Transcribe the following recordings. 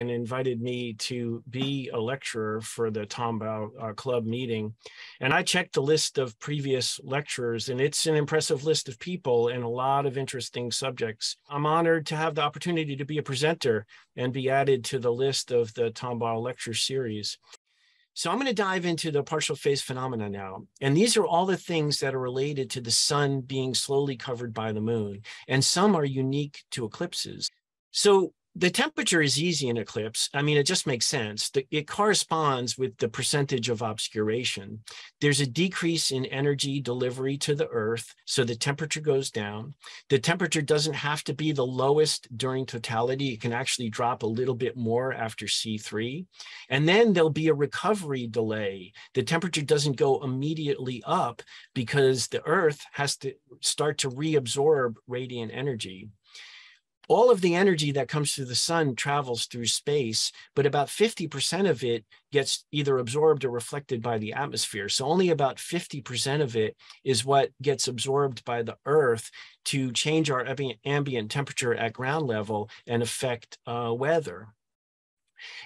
and invited me to be a lecturer for the Tombaugh uh, Club meeting. And I checked the list of previous lecturers, and it's an impressive list of people and a lot of interesting subjects. I'm honored to have the opportunity to be a presenter and be added to the list of the Tombaugh lecture series. So I'm going to dive into the partial phase phenomena now. And these are all the things that are related to the sun being slowly covered by the moon. And some are unique to eclipses. So the temperature is easy in eclipse. I mean, it just makes sense. It corresponds with the percentage of obscuration. There's a decrease in energy delivery to the Earth, so the temperature goes down. The temperature doesn't have to be the lowest during totality. It can actually drop a little bit more after C3. And then there'll be a recovery delay. The temperature doesn't go immediately up because the Earth has to start to reabsorb radiant energy all of the energy that comes through the sun travels through space, but about 50% of it gets either absorbed or reflected by the atmosphere. So only about 50% of it is what gets absorbed by the earth to change our ambient temperature at ground level and affect uh, weather.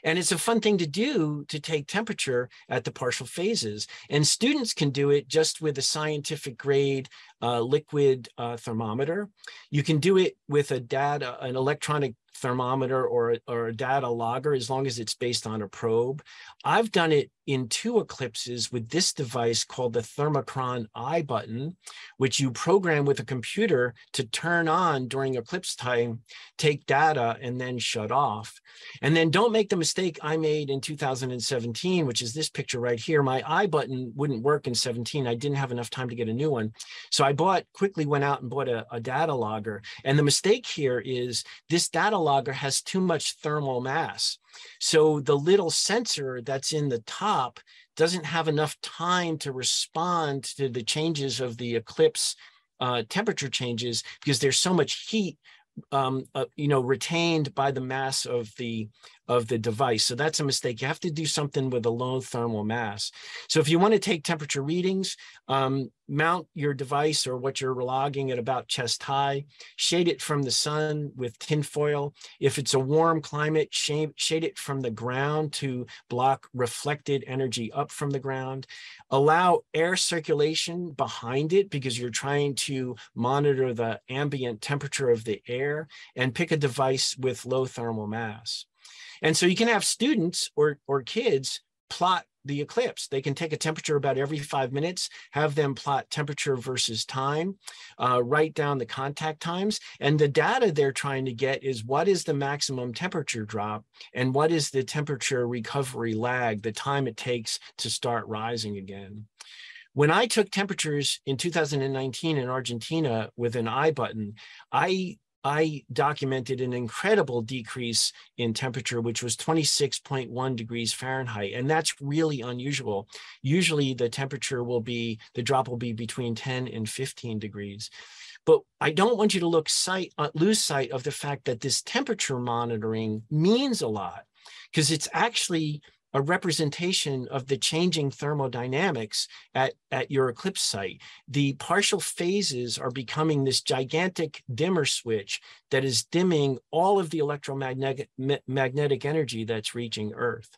And it's a fun thing to do to take temperature at the partial phases. And students can do it just with a scientific grade uh, liquid uh, thermometer. You can do it with a data, an electronic thermometer or, or a data logger as long as it's based on a probe. I've done it in two eclipses with this device called the Thermochron iButton, which you program with a computer to turn on during eclipse time, take data, and then shut off. And then don't make the mistake I made in 2017, which is this picture right here. My iButton wouldn't work in 17. I didn't have enough time to get a new one. So I bought, quickly went out and bought a, a data logger. And the mistake here is this data logger has too much thermal mass. So the little sensor that's in the top doesn't have enough time to respond to the changes of the eclipse uh, temperature changes because there's so much heat um, uh, you know, retained by the mass of the of the device. So that's a mistake. You have to do something with a low thermal mass. So if you want to take temperature readings, um, mount your device or what you're logging at about chest high, shade it from the sun with tinfoil. If it's a warm climate, shade, shade it from the ground to block reflected energy up from the ground. Allow air circulation behind it because you're trying to monitor the ambient temperature of the air and pick a device with low thermal mass. And so you can have students or, or kids plot the eclipse. They can take a temperature about every five minutes, have them plot temperature versus time, uh, write down the contact times. And the data they're trying to get is what is the maximum temperature drop and what is the temperature recovery lag, the time it takes to start rising again. When I took temperatures in 2019 in Argentina with an iButton, I I documented an incredible decrease in temperature, which was 26.1 degrees Fahrenheit. And that's really unusual. Usually the temperature will be, the drop will be between 10 and 15 degrees. But I don't want you to look sight, uh, lose sight of the fact that this temperature monitoring means a lot because it's actually a representation of the changing thermodynamics at, at your eclipse site. The partial phases are becoming this gigantic dimmer switch that is dimming all of the electromagnetic magnetic energy that's reaching Earth.